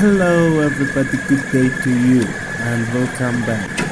Hello everybody, good day to you and welcome back.